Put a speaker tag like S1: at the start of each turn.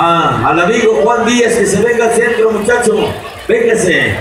S1: Ah, al amigo Juan Díaz que se venga al centro, muchacho. Véngase.